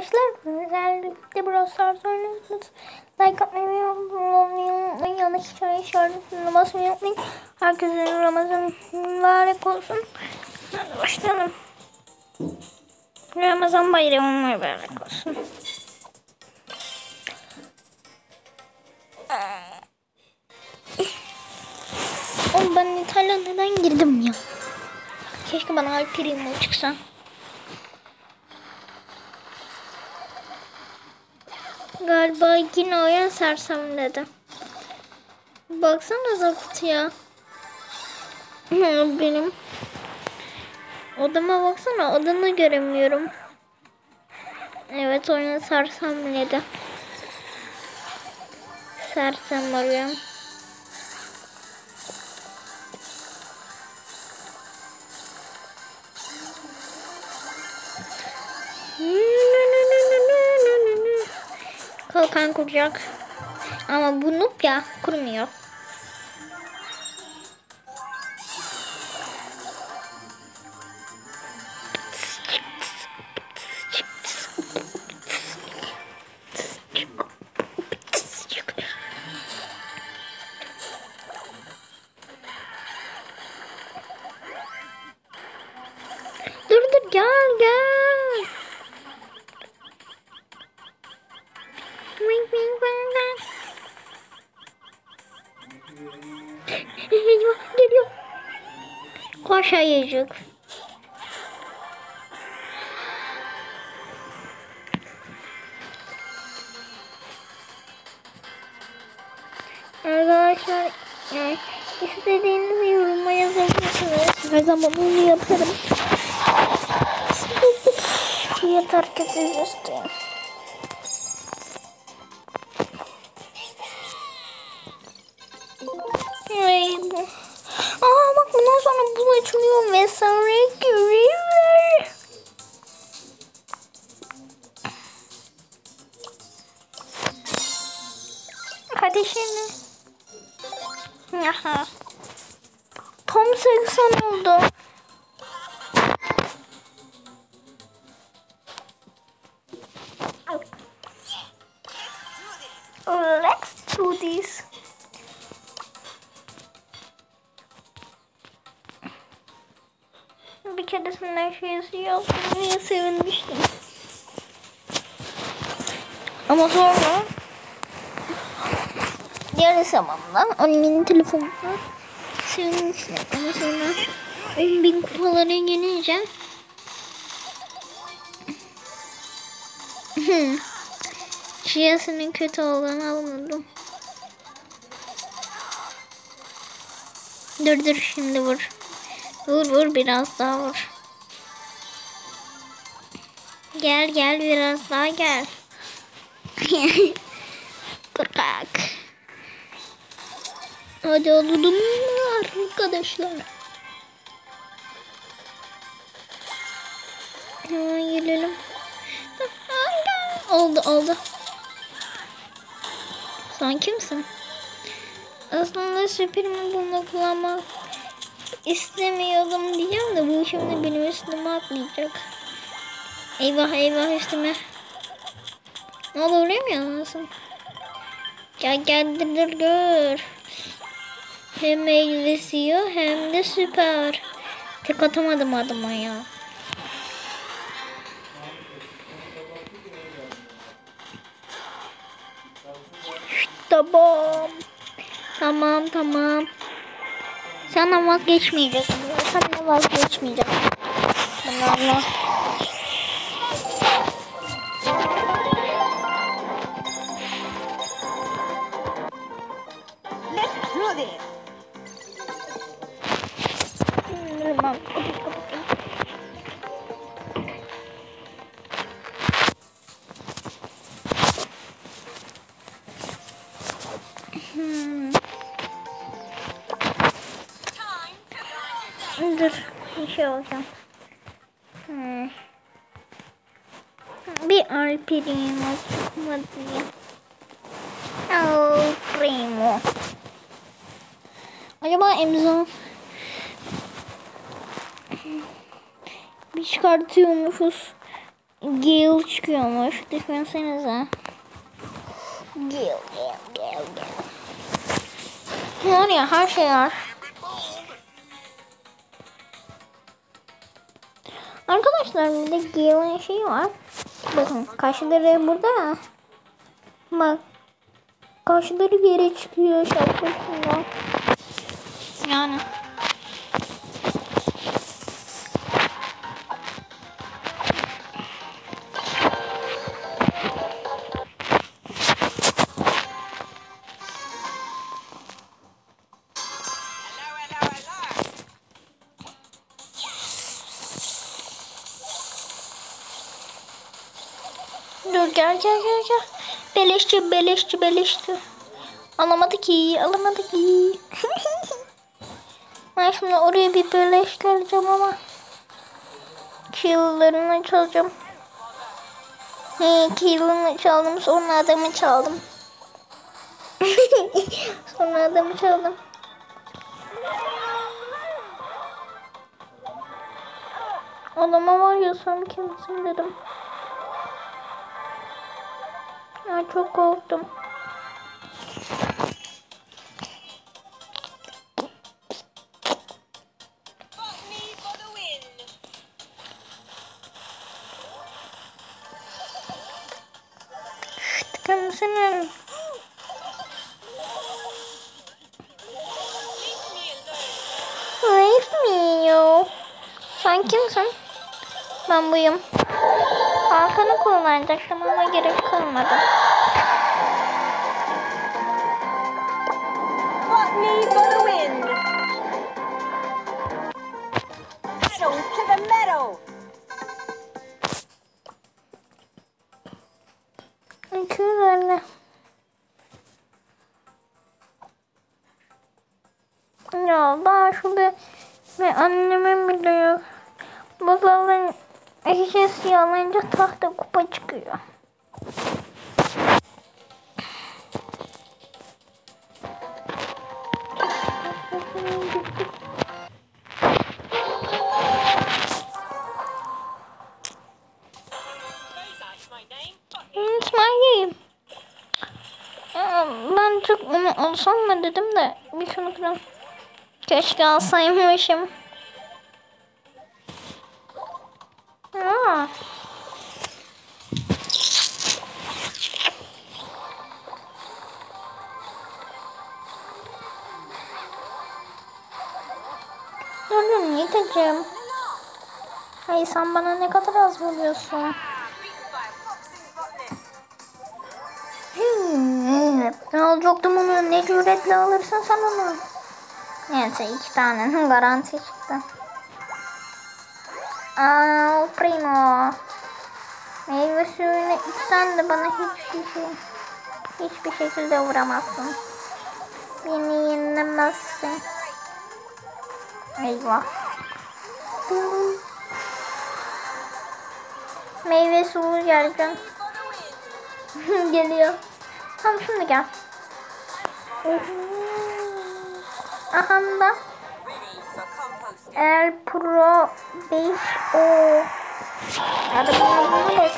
arkadaşlar. Özellikle Brawl Stars oynuyorsunuz. Like atmayı unutmayın. Yanlış hikaye işaretine basmayı unutmayın. Herkesin Ramazan mübarek olsun. Hadi başlayalım. Ramazan bayramı mübarek olsun. Oğlum ben İtalya neden girdim ya? Keşke bana Al Primo çıksa. Galiba yine oyun sersemledi. Baksana kutuya. Benim. Odama baksana odamı göremiyorum. Evet oyun sersemledi. Sersem arıyorum. Kalkan kuracak. Ama bu noob ya kurmuyor. Geliyor geliyor. Koş ayıcık. Arkadaşlar yani istediğiniz yoruma yazabilirsiniz. Her zaman bunu yaparım. Yeter ki siz isteyin. Şey yazmaya sevinmiştim. Ama sonra diğer zamanla annemin telefonuna sevinmiştim. Ama sonra 10 bin kupalara gelince Şiyasının kötü olduğunu anladım. Dur dur şimdi vur. Vur vur biraz daha vur. Gel gel biraz daha gel. Korkak. Hadi alalım arkadaşlar. Hemen gelelim. Oldu oldu. Sen kimsin? Aslında süperimi bunu kullanmak istemiyordum diyeceğim de bu şimdi benim üstüme atlayacak. Eyvah eyvah üstüme. Ne oldu oraya mı yanılsın? Gel gel dur gör. Hem meyvesi hem de süper. Tek atamadım adıma ya. Tamam. Tamam tamam. Senden vazgeçmeyeceksin. Senden vazgeçmeyeceğim. Bunlarla. Tamam. Hmm. Dur. Bir şey olacağım. Hmm. Bir Alprimo çıkmadı ya. Alprimo. Acaba imza bir çıkartıyormuşuz. Gale çıkıyormuş. Düşünsenize. Gale, Gale, Gale, Gale. Var ya her şey var. Arkadaşlar bir de Gale'ın şeyi var. Bakın karşıları burada ya. Bak. Karşıları bir yere çıkıyor şapkasından. Yani. Gel gel gel gel. Beleşçi beleşçi beleşçi. Alamadı ki alamadı ki. ben şimdi oraya bir beleştireceğim ama. Kill'larını çalacağım. He, kill'ını çaldım sonra adamı çaldım. sonra adamı çaldım. Adama var ya sen kimsin dedim. Ya çok korktum. Tıkanmışsın. Leave me alone. Sen kimsin? Ben buyum. Arkanı kullanacaktım ama gerek kalmadı. Anne. Ya ben şurada ve annemin. Babamın eşyası yalayınca tahta kupa çıkıyor. It's my game. Ben çok onu alsam mı dedim de bir kıralım. Keşke alsaymışım. Yiğit'ciğim. Hayır sen bana ne kadar az botanist. Hmm, ne olacaktım onu ne cüretle alırsın sen onu. Neyse iki tane garanti çıktı. Al primo. Meyve suyunu içsen de bana hiçbir şey hiçbir şekilde vuramazsın. Beni yenemezsin. Eyvah. Meyve suyu geleceğim. Geliyor. Tamam şimdi gel. Aha da. El Pro 5 O. Hadi bunu.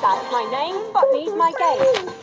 Bozart's my name. Botany's my game.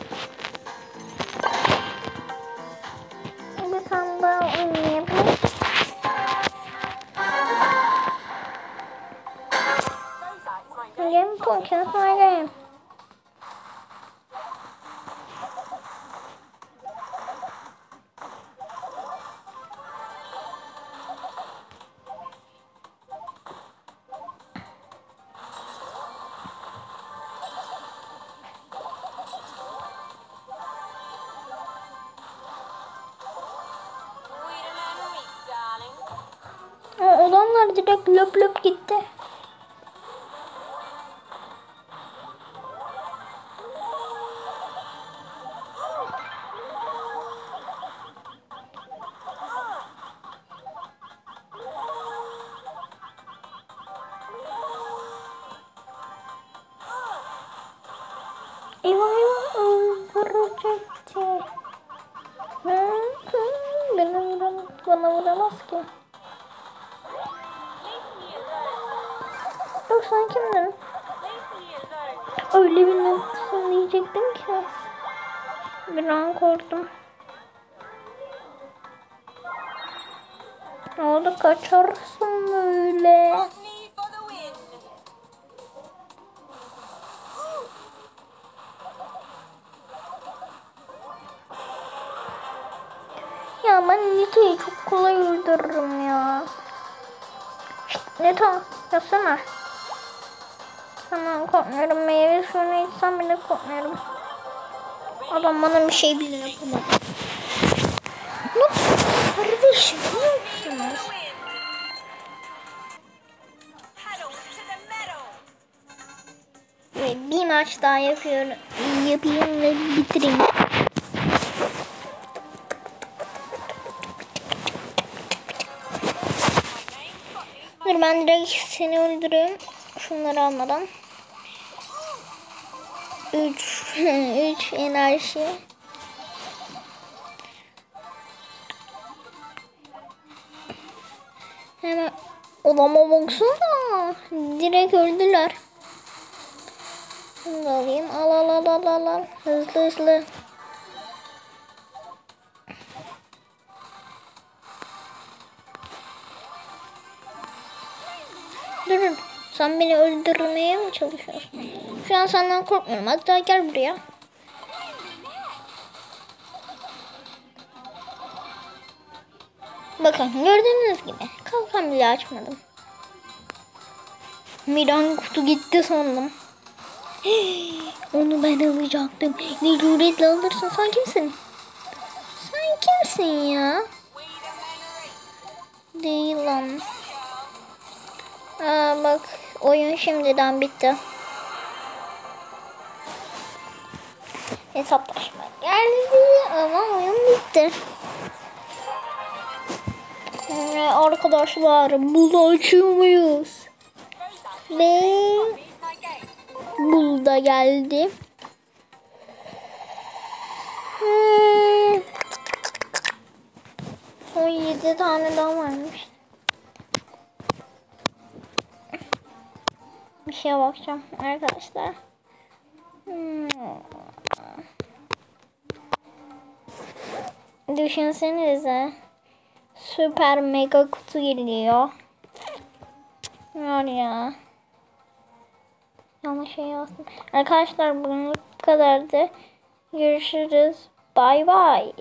Adamlar direkt löp löp gitti. Eyvah eyvah öldürecekti. Hı, hı, Beni vuramaz, bana vuramaz ki. Sen kimdin? Öyle bir noktasın diyecektim ki. Bir an korktum. Ne oldu kaçarsın böyle. Ya ben Nita'yı çok kolay öldürürüm ya. Şşt, Nita yapsana. Sana korkmuyorum. Meyve suyunu içsem bile korkmuyorum. Adam bana bir şey bile yapamadı. Ne kardeşim ne yapıyorsunuz? Ve bir maç daha yapıyorum. Yapayım ve bitireyim. Dur ben direkt seni öldürüyorum. Şunları almadan. 3 3 enerji. Hemen odama baksana. Direkt öldüler. Bunu da alayım. Al al al al al. Hızlı hızlı. Sen beni öldürmeye mi çalışıyorsun? Şu an senden korkmuyorum. Hatta gel buraya. Bakın gördüğünüz gibi kalkan bile açmadım. Miran kutu gitti sandım. Onu ben alacaktım. Ne cüretle alırsın sen kimsin? Sen kimsin ya? Değil lan. Aa bak oyun şimdiden bitti. Hesaplaşma geldi ama oyun bitti. Ee, arkadaşlar bunu açıyor muyuz? Ve bul da geldi. Hmm. 17 tane daha varmış. Bir şeye bakacağım arkadaşlar. Hmm. Düşünsenize. Süper mega kutu geliyor. Var ya. Yanlış şey yazdım. Arkadaşlar bugün bu kadardı. Görüşürüz. Bay bay.